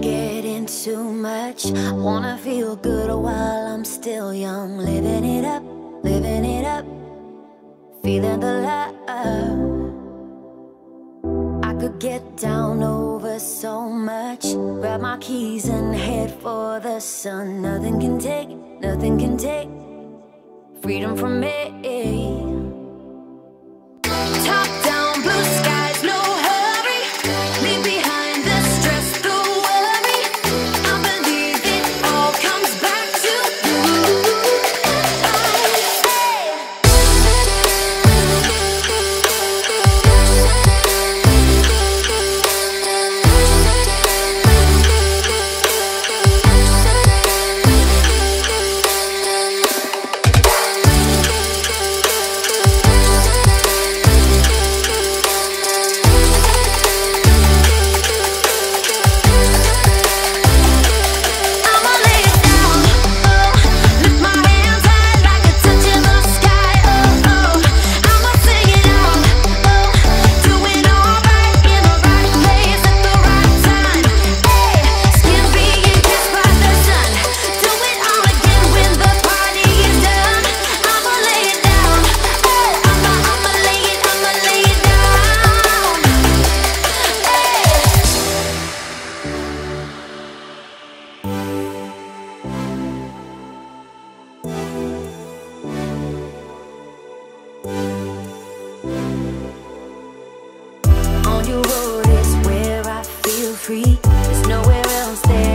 getting too much. Wanna feel good while I'm still young. Living it up, living it up. Feeling the love. I could get down over so much. Grab my keys and head for the sun. Nothing can take, nothing can take freedom from me. nowhere else. There.